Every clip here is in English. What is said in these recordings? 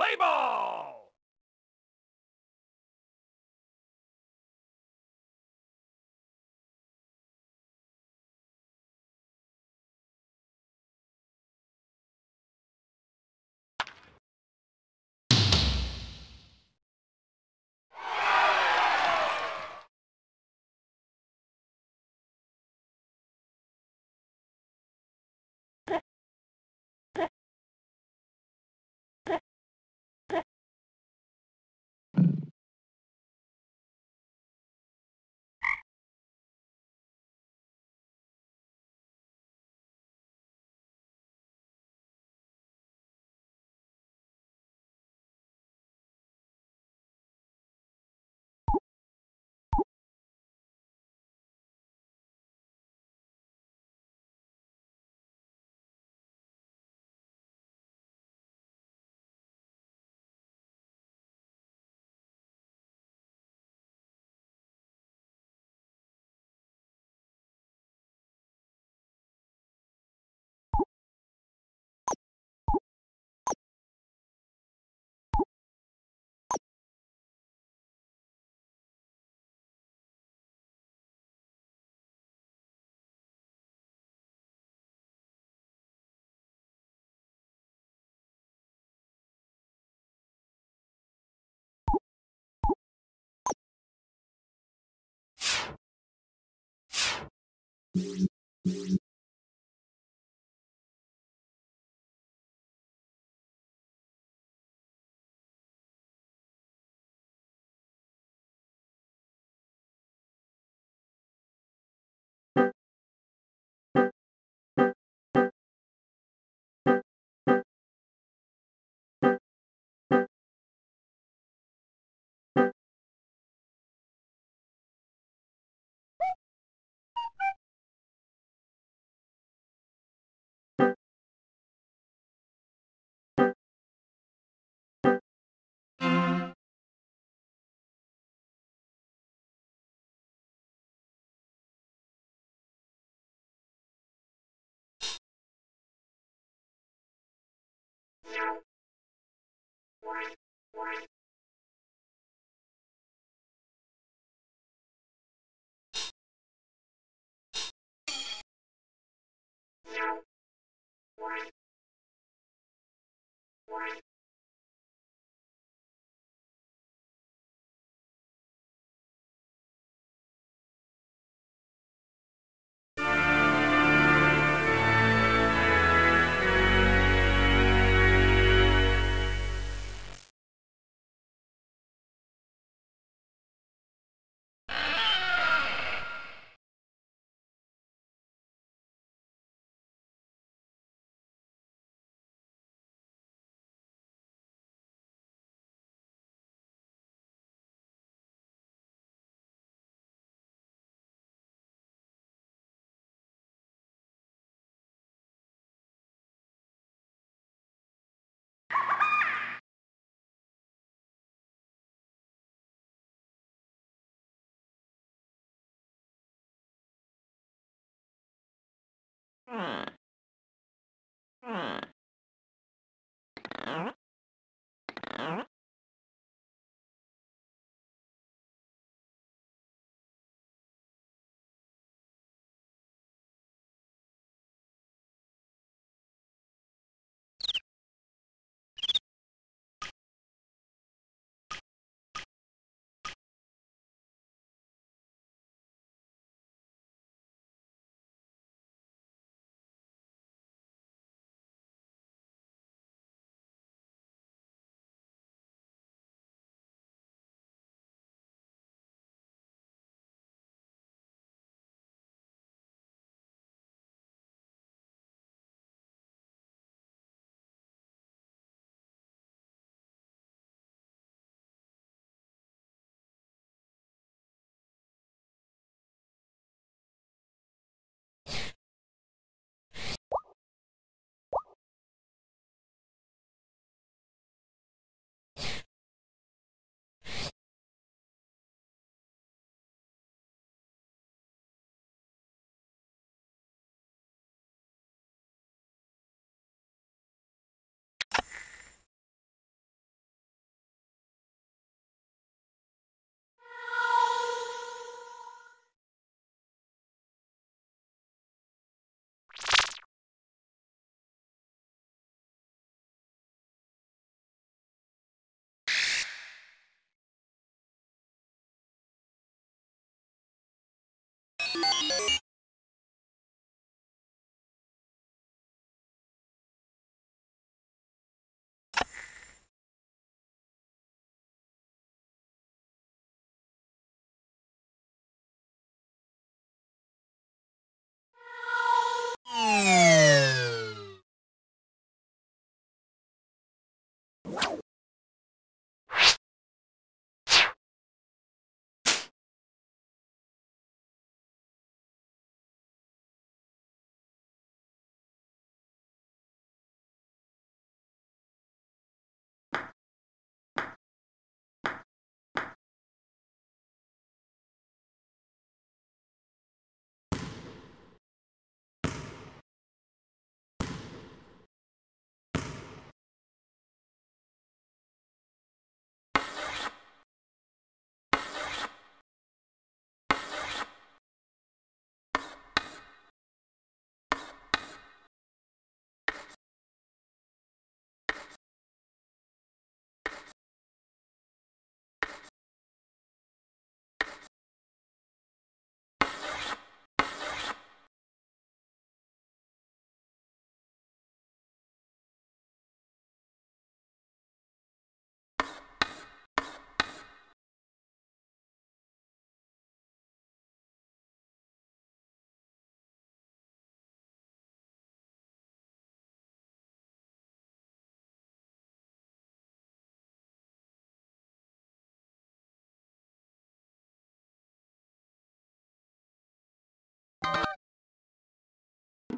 Play ball! Thank you. you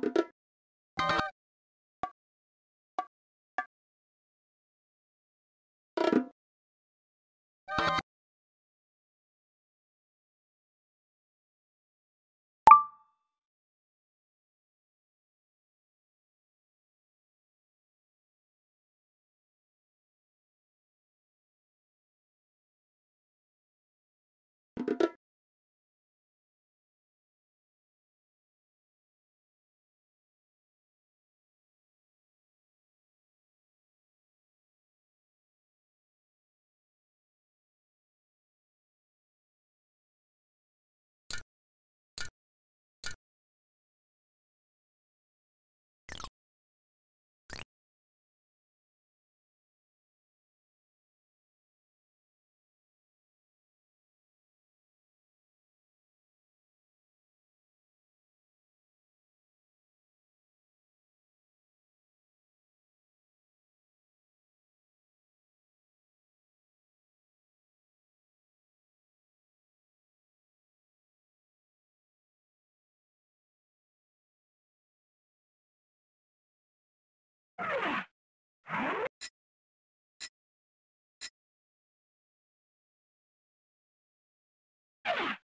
you you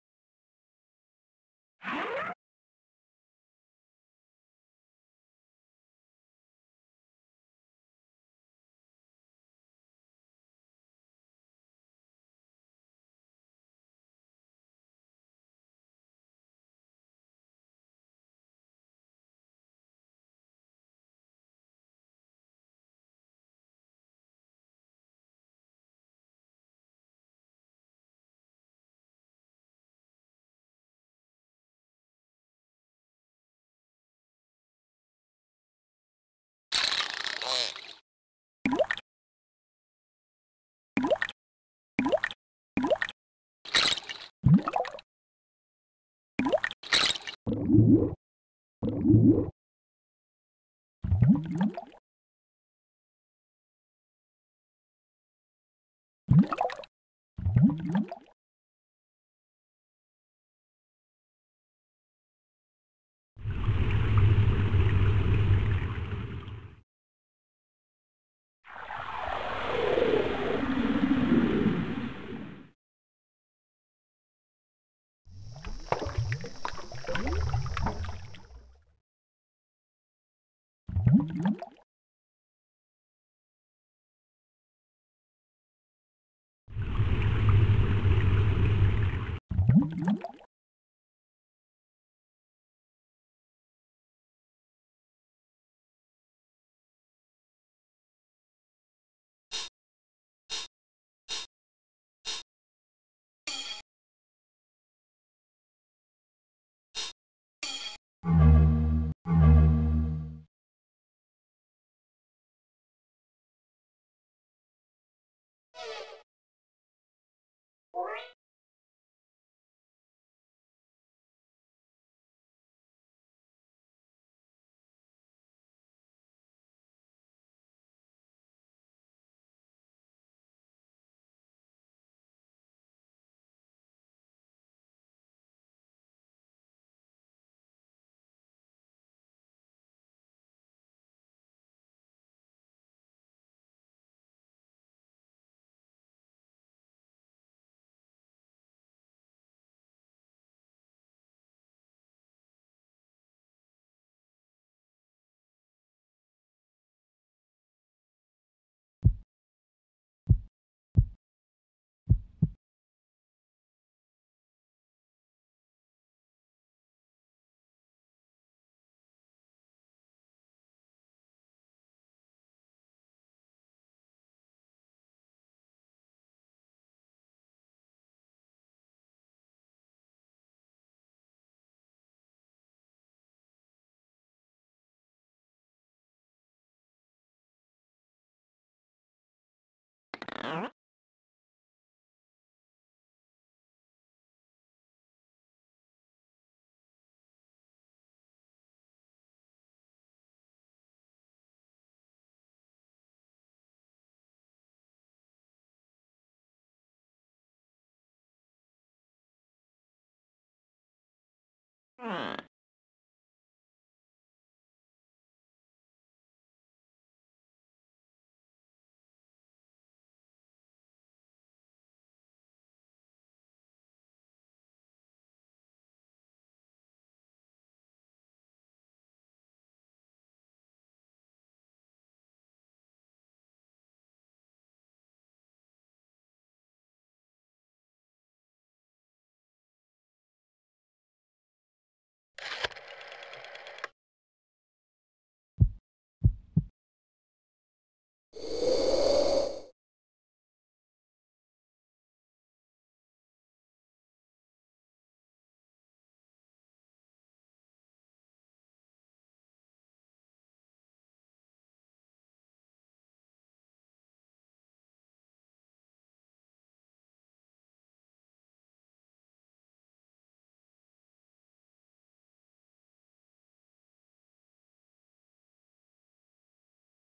you Hmm.